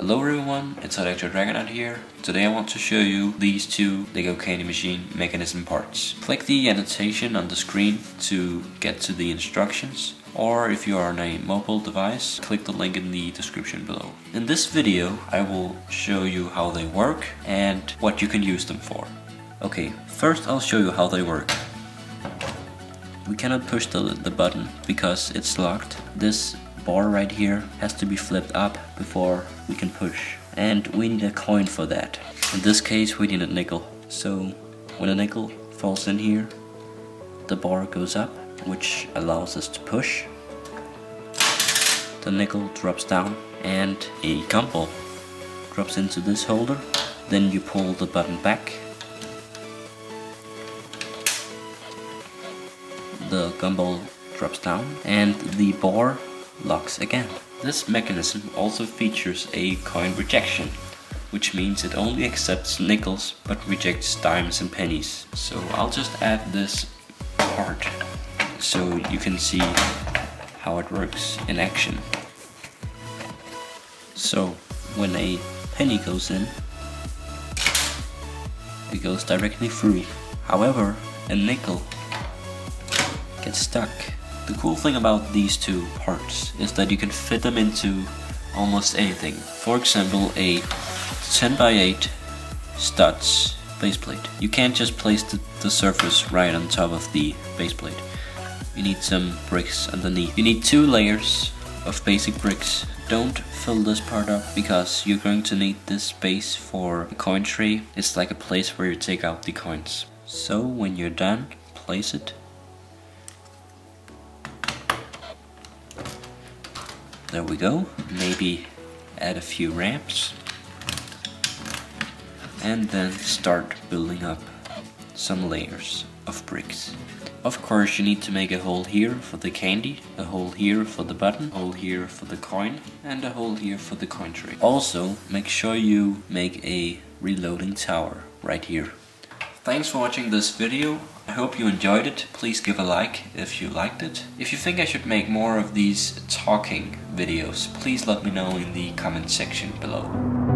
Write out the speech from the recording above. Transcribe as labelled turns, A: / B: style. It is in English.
A: Hello everyone, it's ElectryDragonite here. Today I want to show you these two LEGO Candy Machine mechanism parts. Click the annotation on the screen to get to the instructions or if you are on a mobile device, click the link in the description below. In this video I will show you how they work and what you can use them for. Okay, first I'll show you how they work. We cannot push the, the button because it's locked. This bar right here has to be flipped up before we can push. And we need a coin for that. In this case we need a nickel. So when a nickel falls in here, the bar goes up, which allows us to push. The nickel drops down and a gumball drops into this holder. Then you pull the button back the gumball drops down and the bar locks again. This mechanism also features a coin rejection, which means it only accepts nickels but rejects dimes and pennies. So I'll just add this part so you can see how it works in action. So when a penny goes in, it goes directly through. However, a nickel gets stuck. The cool thing about these two parts is that you can fit them into almost anything. For example, a 10 by 8 studs baseplate. You can't just place the, the surface right on top of the baseplate. You need some bricks underneath. You need two layers of basic bricks. Don't fill this part up because you're going to need this space for a coin tray. It's like a place where you take out the coins. So when you're done, place it There we go. Maybe add a few ramps. And then start building up some layers of bricks. Of course you need to make a hole here for the candy, a hole here for the button, a hole here for the coin, and a hole here for the coin tray. Also, make sure you make a reloading tower right here. Thanks for watching this video. Hope you enjoyed it. Please give a like if you liked it. If you think I should make more of these talking videos, please let me know in the comment section below.